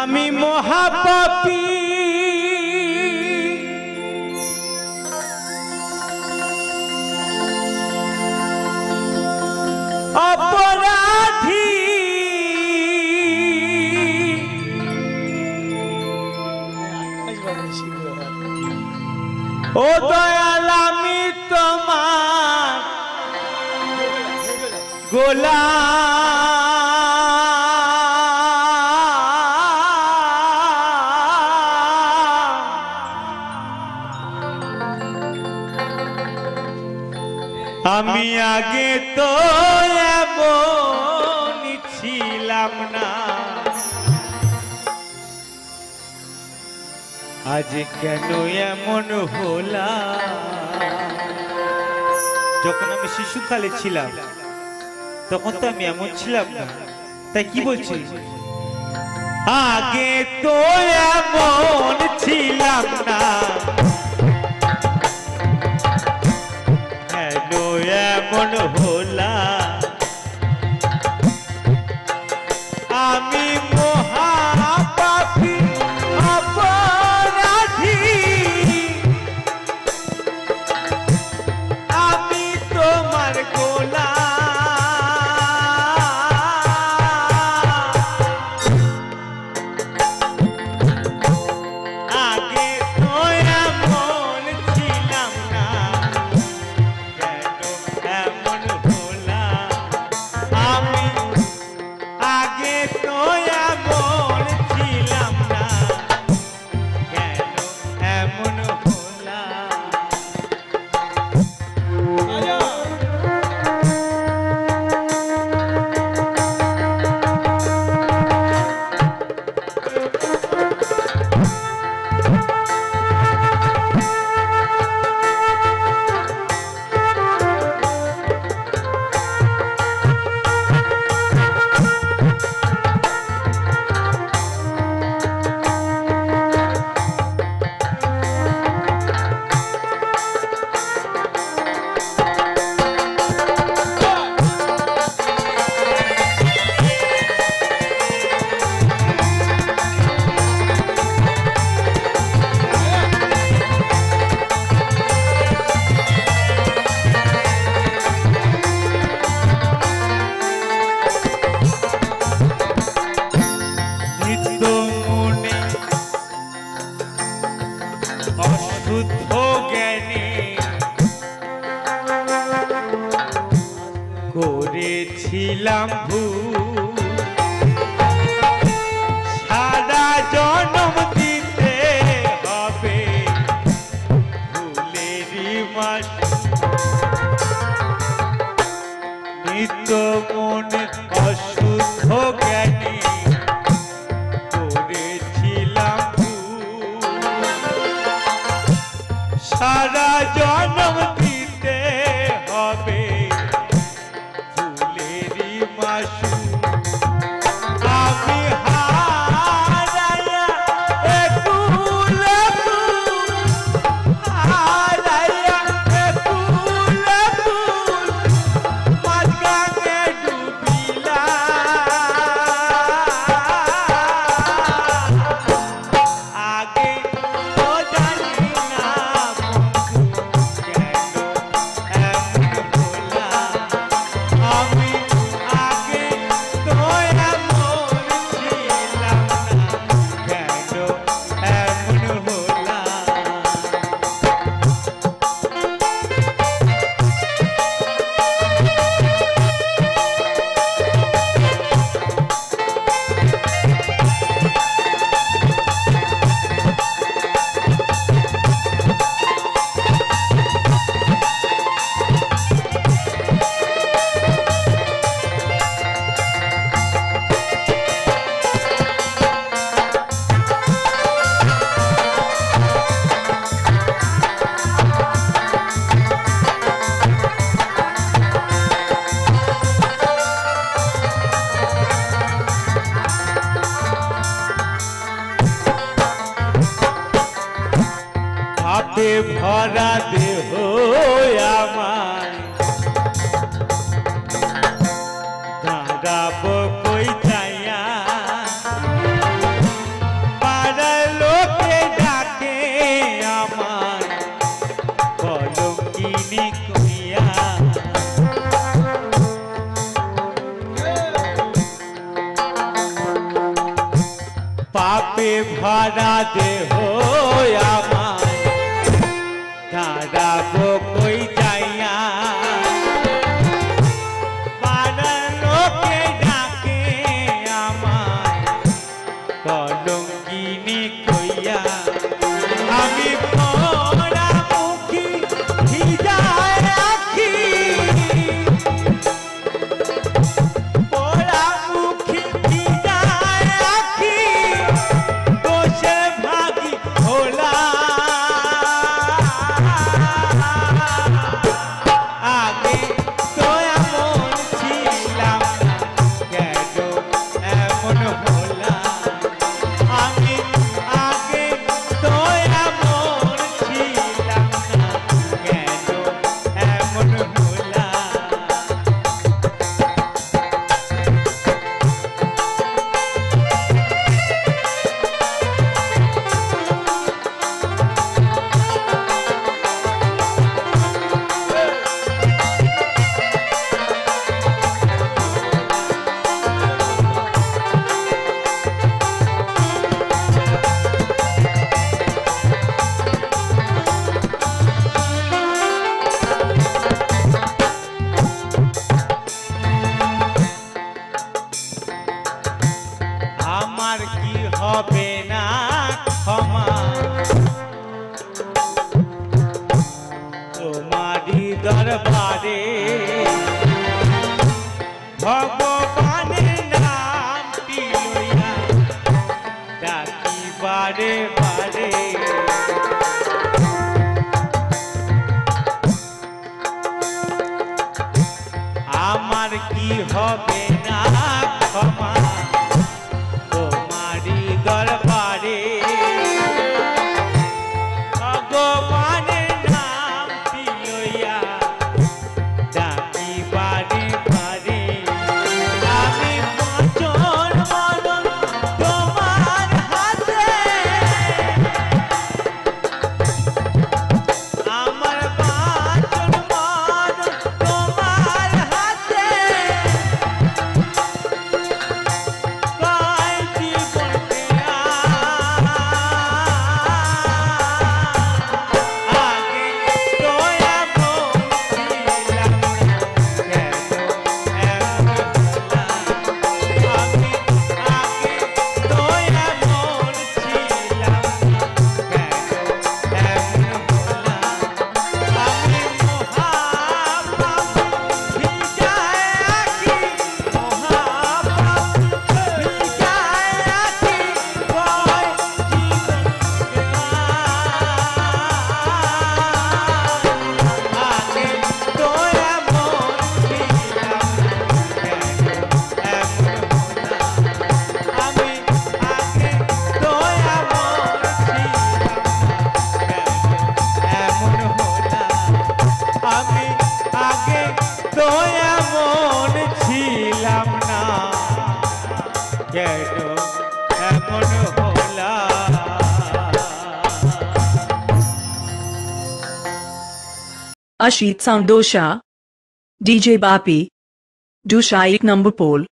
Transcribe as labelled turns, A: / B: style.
A: আমি মহাপাপী। ও দয়াল আমি তোমার গোলা আমি আগে তো এমন ছিলাম না। আজ কেন এমন হলা যখন আমি শিশুকালে ছিলাম, তখন তো আমি এমন ছিলাম না। তাই কি বলছি আগে তো এমন ছিলাম না। এমন করেছিলাম ভুল। সারা জনম দিতে হবে নিত্য মনে অশুদ্ধ জ্ঞানী করেছিলাম সারা জনম ভরা দেহ আমার দাঁড়াব কই চাইয়া পাড়ার লোকে ডাকে আমার কলঙ্কিনী কইয়া পাপে ভরা দেহ আমার আমার কি হবে না? ক্ষমা। তোমারই দরবারে ভগবানের নামটি লইয়া
B: अशीत संदोषा डीजे बापी डूशा एक नंबर पोल।